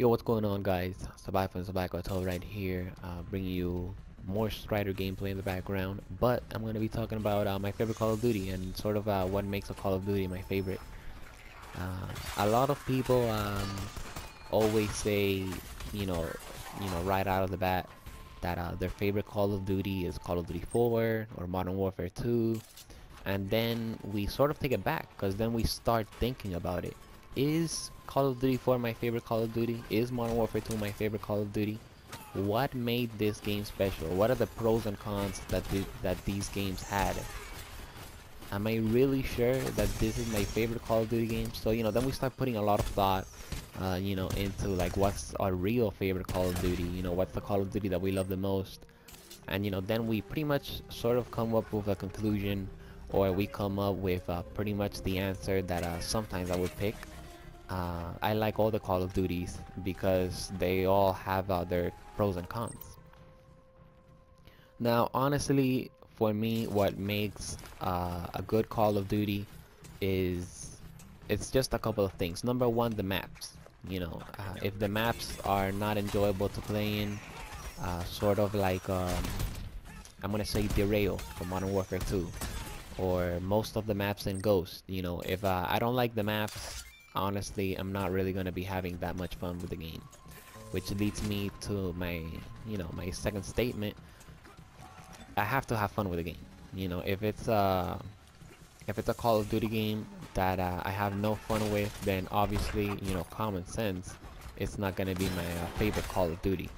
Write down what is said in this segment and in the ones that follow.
Yo, what's going on guys? Salvaje from Salvaje right here, uh, bringing you more Strider gameplay in the background, but I'm going to be talking about uh, my favorite Call of Duty and sort of uh, what makes a Call of Duty my favorite. Uh, a lot of people um, always say, you know, you know, right out of the bat, that uh, their favorite Call of Duty is Call of Duty 4 or Modern Warfare 2, and then we sort of take it back, because then we start thinking about it. Is Call of Duty 4 my favorite Call of Duty? Is Modern Warfare 2 my favorite Call of Duty? What made this game special? What are the pros and cons that th that these games had? Am I really sure that this is my favorite Call of Duty game? So you know, then we start putting a lot of thought, uh, you know, into like what's our real favorite Call of Duty? You know, what's the Call of Duty that we love the most? And you know, then we pretty much sort of come up with a conclusion, or we come up with uh, pretty much the answer that uh, sometimes I would pick. Uh, I like all the Call of Duties because they all have uh, their pros and cons. Now, honestly, for me, what makes uh, a good Call of Duty is it's just a couple of things. Number one, the maps. You know, uh, if the maps are not enjoyable to play in, uh, sort of like um, I'm gonna say Derail from Modern Warfare 2, or most of the maps in Ghost. You know, if uh, I don't like the maps honestly I'm not really gonna be having that much fun with the game which leads me to my you know my second statement. I have to have fun with the game. You know if it's a uh, if it's a Call of Duty game that uh, I have no fun with then obviously you know common sense it's not gonna be my uh, favorite Call of Duty.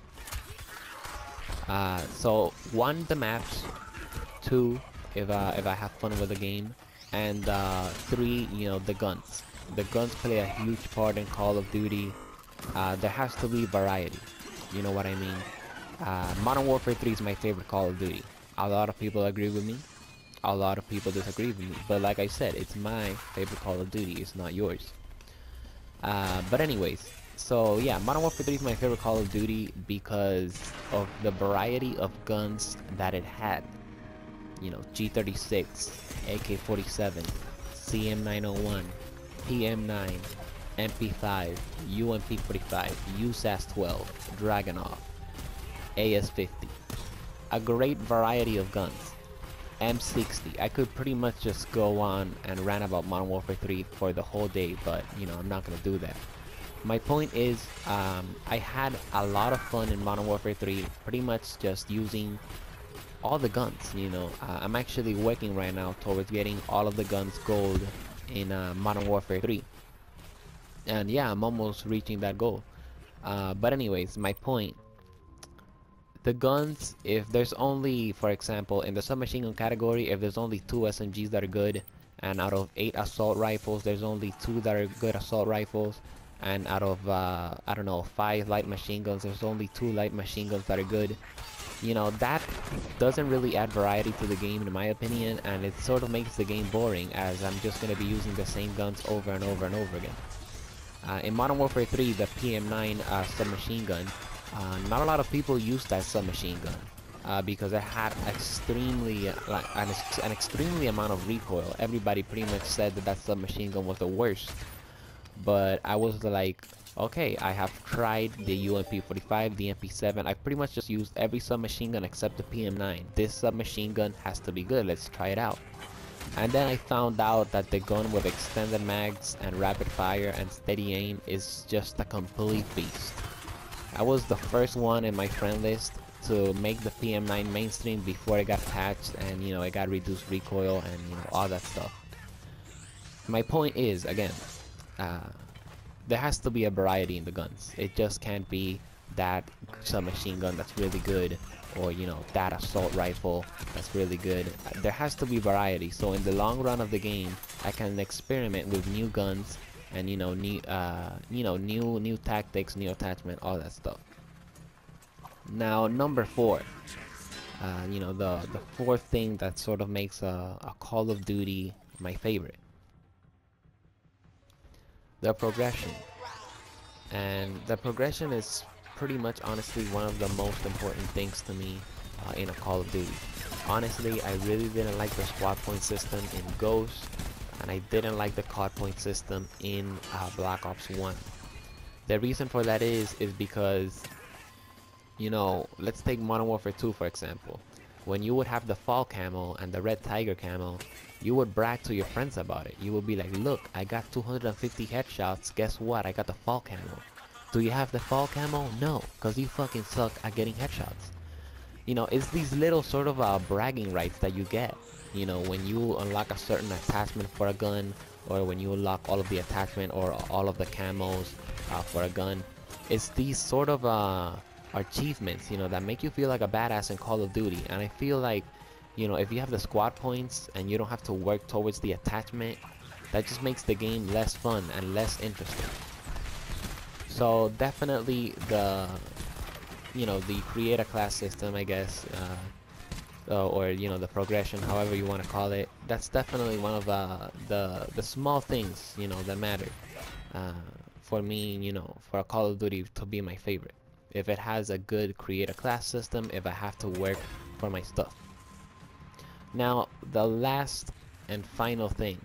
Uh, so one the maps. Two if uh, if I have fun with the game. And uh, three you know the guns the guns play a huge part in Call of Duty. Uh, there has to be variety. You know what I mean? Uh, Modern Warfare 3 is my favorite Call of Duty. A lot of people agree with me. A lot of people disagree with me. But like I said, it's my favorite Call of Duty. It's not yours. Uh, but anyways, so yeah, Modern Warfare 3 is my favorite Call of Duty because of the variety of guns that it had. You know, G36, AK-47, CM901, PM9, MP5, UMP45, USAS-12, Dragunov, AS-50. A great variety of guns. M60. I could pretty much just go on and rant about Modern Warfare 3 for the whole day, but you know, I'm not gonna do that. My point is, um, I had a lot of fun in Modern Warfare 3, pretty much just using all the guns, you know. Uh, I'm actually working right now towards getting all of the guns gold in uh, Modern Warfare 3 and yeah I'm almost reaching that goal. Uh, but anyways my point the guns if there's only for example in the submachine gun category if there's only two SMGs that are good and out of eight assault rifles there's only two that are good assault rifles and out of uh, I don't know five light machine guns there's only two light machine guns that are good you know that doesn't really add variety to the game in my opinion and it sort of makes the game boring as I'm just going to be using the same guns over and over and over again. Uh, in Modern Warfare 3 the PM9 uh, submachine gun uh, not a lot of people use that submachine gun uh, because it had extremely uh, an, ex an extremely amount of recoil everybody pretty much said that that submachine gun was the worst but I was like Okay, I have tried the UMP-45, the MP7. I pretty much just used every submachine gun except the PM9. This submachine gun has to be good. Let's try it out. And then I found out that the gun with extended mags and rapid fire and steady aim is just a complete beast. I was the first one in my friend list to make the PM9 mainstream before it got patched and you know it got reduced recoil and you know all that stuff. My point is again, uh, there has to be a variety in the guns. It just can't be that submachine gun that's really good or you know that assault rifle that's really good. There has to be variety. So in the long run of the game I can experiment with new guns and you know new uh you know new new tactics new attachment all that stuff. Now number four uh, you know the the fourth thing that sort of makes a, a Call of Duty my favorite the progression. And the progression is pretty much honestly one of the most important things to me uh, in a Call of Duty. Honestly, I really didn't like the squad point system in Ghost, and I didn't like the COD point system in uh, Black Ops 1. The reason for that is is because you know, let's take Modern Warfare 2 for example. When you would have the fall camo and the red tiger camo, you would brag to your friends about it. You would be like, look, I got 250 headshots. Guess what? I got the fall camo. Do you have the fall camo? No, because you fucking suck at getting headshots. You know, it's these little sort of uh, bragging rights that you get. You know, when you unlock a certain attachment for a gun, or when you unlock all of the attachment or all of the camos uh, for a gun. It's these sort of uh, achievements, you know, that make you feel like a badass in Call of Duty. And I feel like, you know, if you have the squad points and you don't have to work towards the attachment, that just makes the game less fun and less interesting. So definitely the, you know, the create a class system, I guess, uh, uh, or you know the progression however you want to call it that's definitely one of uh, the the small things you know that matter uh, for me you know for a Call of Duty to be my favorite if it has a good create a class system if I have to work for my stuff. Now the last and final thing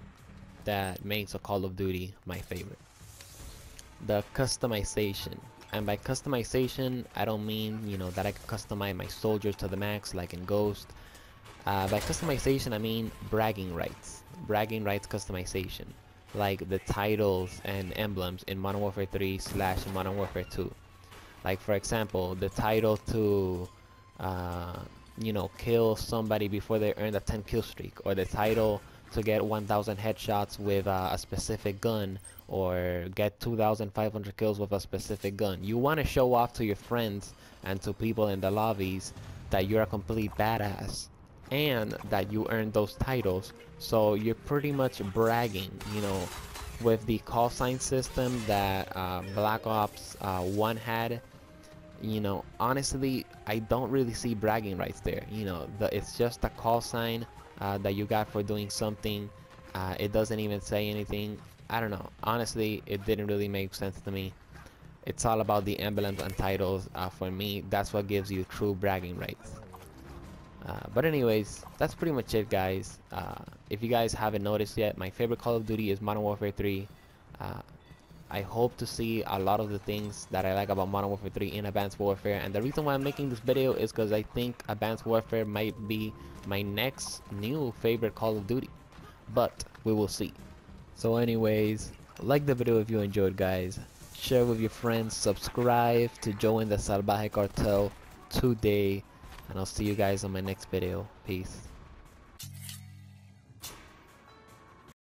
that makes a Call of Duty my favorite. The customization. And by customization I don't mean you know that I can customize my soldiers to the max like in Ghost. Uh, by customization I mean bragging rights. Bragging rights customization. Like the titles and emblems in Modern Warfare 3 slash Modern Warfare 2 like for example the title to uh, you know kill somebody before they earn a 10 kill streak or the title to get 1000 headshots with uh, a specific gun or get 2500 kills with a specific gun. You want to show off to your friends and to people in the lobbies that you're a complete badass and that you earned those titles. So you're pretty much bragging, you know, with the call sign system that uh, Black Ops uh, 1 had. You know, honestly, I don't really see bragging rights there. You know, the, it's just a call sign uh, that you got for doing something. Uh, it doesn't even say anything. I don't know. Honestly, it didn't really make sense to me. It's all about the emblems and titles. Uh, for me, that's what gives you true bragging rights. Uh, but anyways, that's pretty much it, guys. Uh, if you guys haven't noticed yet, my favorite Call of Duty is Modern Warfare 3. Uh, I hope to see a lot of the things that I like about Modern Warfare 3 in Advanced Warfare. And the reason why I'm making this video is because I think Advanced Warfare might be my next new favorite Call of Duty. But we will see. So anyways, like the video if you enjoyed guys. Share with your friends, subscribe to join the Salvaje Cartel today. And I'll see you guys on my next video. Peace.